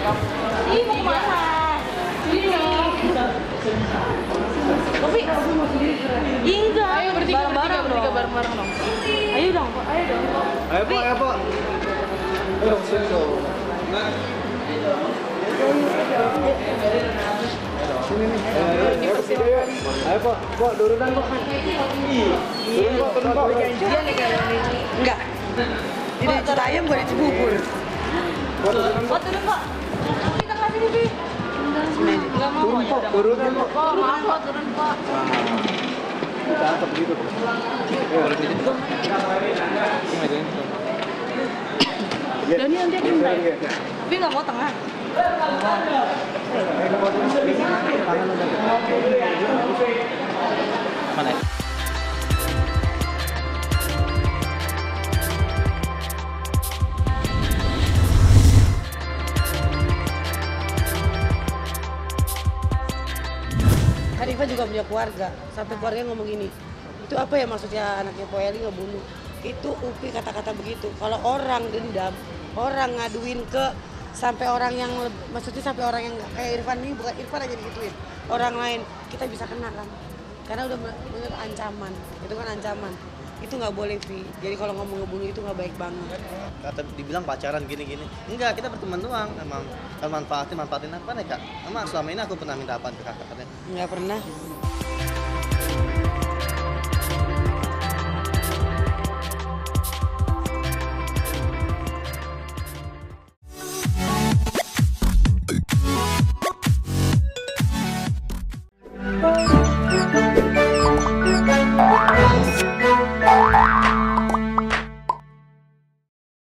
Ih, mau ke mana? Sini. Ayo bareng-bareng dong. Ayo dong, ayo dong. Ayo, ayo, Ayo, sini dong. Ayo, Pak. Pak, durunan, Pak. Iya. iya Pak, turun, Pak. Enggak. Tidak ayam, gue dicubur. Pak, turun, Pak. Turunan kok. Maaf turun. Cakep gitu. Nanti. Tapi nggak mau tengah. Mana? Kan Iva juga punya keluarga. Sampai keluarga ngomong gini. Itu apa ya maksudnya anaknya Poeli ngebunuh? Itu Upi kata-kata begitu. Kalau orang dendam, orang ngaduin ke sampai orang yang maksudnya sampai orang yang kayak Irfan ini bukan Irfan aja digituin orang lain kita bisa kena kan karena udah men- menurut ancaman itu kan ancaman itu nggak boleh Vi jadi kalau ngomong ngebunuh itu nggak baik banget Kata dibilang pacaran gini-gini. Enggak, kita berteman doang. Emang kalau manfaatin manfaatin apa nih kak? Emang selama ini aku pernah minta apa ke kakak katanya? nggak pernah